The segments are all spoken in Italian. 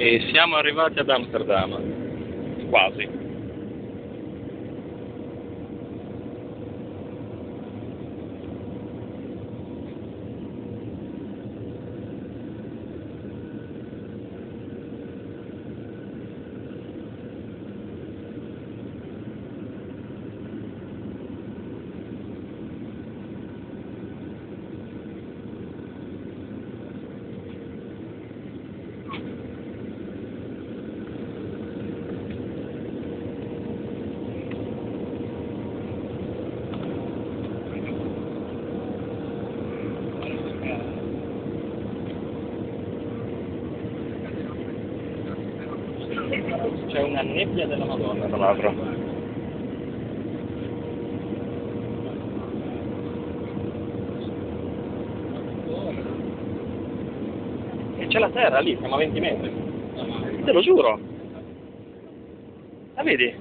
E siamo arrivati ad Amsterdam. Quasi. C'è una nebbia della Madonna, tra l'altro. E c'è la terra lì, siamo a 20 metri. Te lo giuro. La vedi?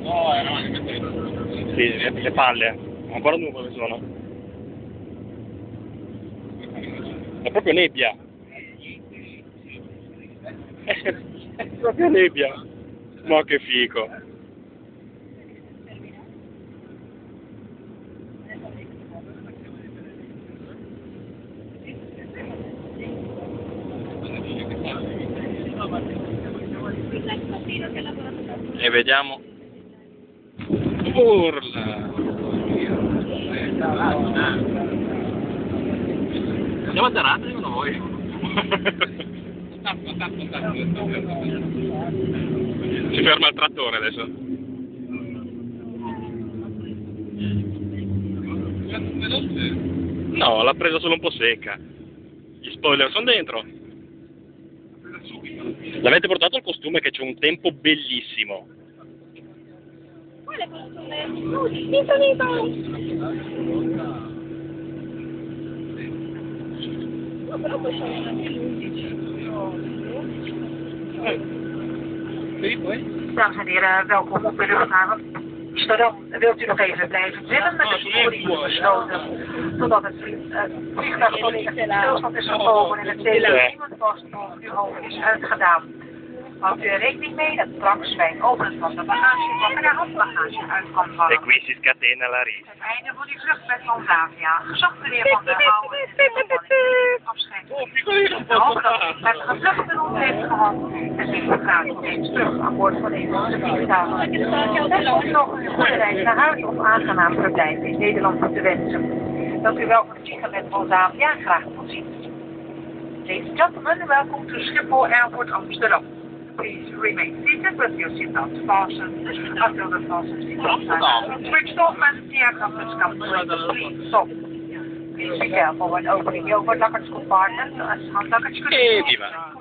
No, no, Sì, le, le palle. Ancora nuvole sono. È proprio nebbia. È, proprio nebbia. Ma che fico. E vediamo. Urla. Siamo atterrati o noi? Si ferma il trattore adesso. No, l'ha presa solo un po' secca. Gli spoiler sono dentro. L'avete portato il costume che c'è un tempo bellissimo. Quale costume? Nito, Nito! No, però poi sono anche 11. Dames en heren, welkom op de luchthaven. Amsterdam, wilt u nog even blijven zitten met de sporing gesloten, totdat het eh, vliegtuig volledig stilstand is gekomen en het telefoon vast boven uw hoofd is uitgedaan. Houdt u er rekening mee dat straks bij het openen van de bagagevak en de handbagage uit kan vallen. qui si scatena la risa. Het einde van uw vlucht met Transavia. Gezocht meneer Van der Houwen en afscheid. We hopen dat u met gevlucht een ons heeft gehad en zich graag nog eens terug aan boord van een van de vliegtuigen. En soms nog een goede reis naar huis of aangenaam verblijf in Nederland te wensen. Dat u welkom vliegen met Transavia graag tot ziens. Ladies and gentlemen, welcome to Schiphol Airport Amsterdam. Please remain seated with your seatbelt fastened until the fasten seatbelt sign is switched off and the aircraft has come to a complete stop. Please be careful when opening the overluggage compartment as hand luggage could be!